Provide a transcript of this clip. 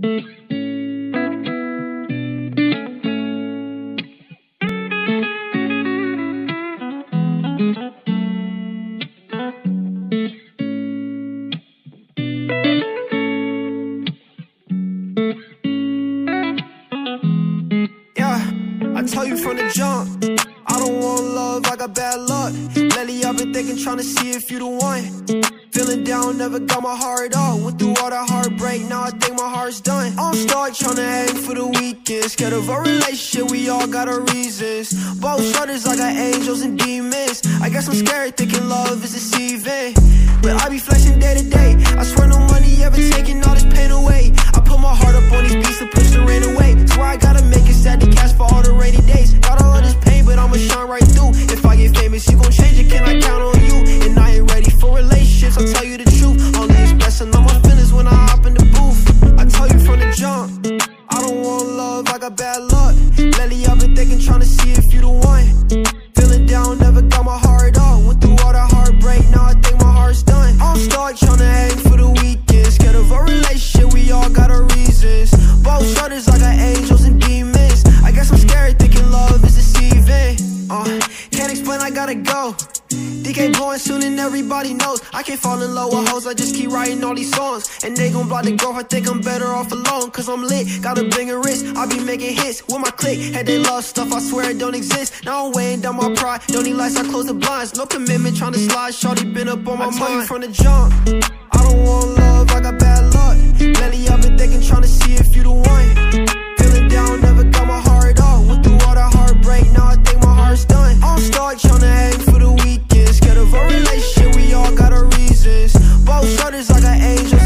Yeah, I tell you from the jump. I don't want love, I got bad luck. Lately I've been thinking, trying to see if you the one. Feeling down, never got my heart up. Went through all that heartbreak, now I think my heart's done. I'm start trying to aim for the weekend. Scared of a relationship, we all got our reasons. Both shoulders, I got angels and demons. I guess I'm scared, thinking love is deceiving. But I be flexing day to day. I swear I don't want love, I got bad luck. Lately I've been thinking, trying to see if you the one. Feeling down, never got my heart up. Went through all that heartbreak, now I think my heart's done. I'm start trying to aim for the weekend. Scared of a relationship, we all got our reasons. Both shoulders, I got angels and demons. I guess I'm scared, thinking love is deceiving. Uh, can't explain, I gotta go. DK blowing soon and everybody knows. I can't fall in love with hoes, I just keep writing all these songs. And they gon' block the growth, I think I'm better off alone. Cause I'm lit, got a bigger wrist, I be making hits With my clique, had they love stuff, I swear it don't exist. Now I'm weighing down my pride, don't need lights, I close the blinds. No commitment, trying to slide, Shorty been up on my I mind. from the jump, I don't want love, I got bad luck. Lately I've been thinking, trying to see if you the one. Feeling down, never got my heart off. Went through all that heartbreak, now I think my heart's done. I'm stuck start trying to daughters like an angel.